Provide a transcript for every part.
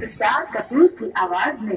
तुषार कपूर की आवाज़ में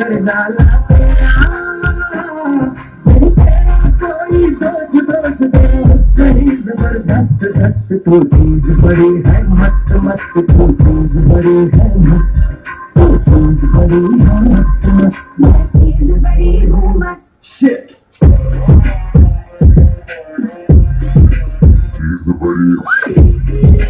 कर डाला तेरा कोई दोष दोष दोस्त नहीं ज़बरदस्त दस्त तू चीज़ बड़ी है मस्त मस्त तू चीज़ बड़ी है मस्त तू चीज़ बड़ी है मस्त मस्त मैं चीज़ बड़ी हूँ मस्त Shit. He's the buddy.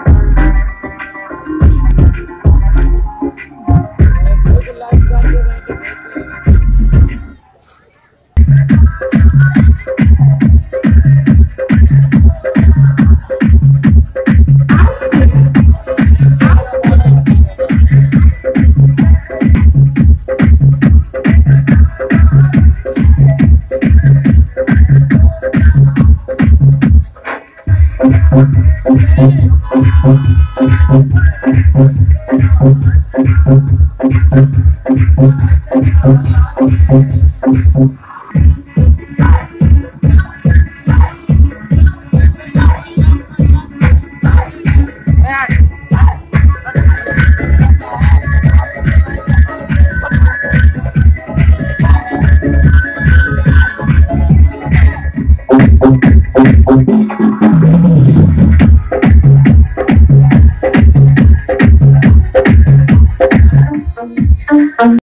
Thank you. um,